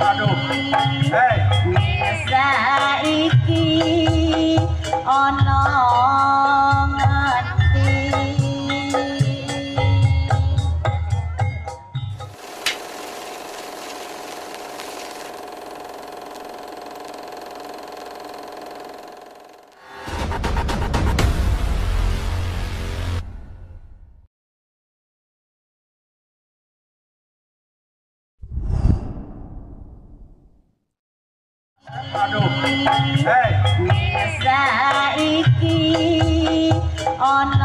Hey. Saiki ono. Oh Hey. Saiki on.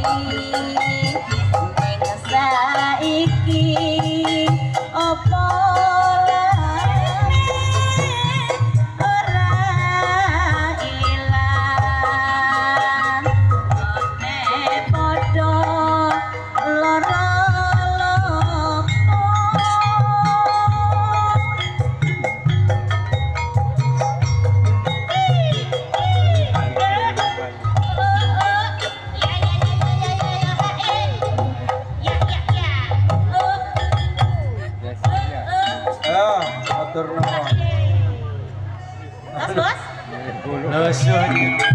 你。maturno. Mas, Mas. Nasun.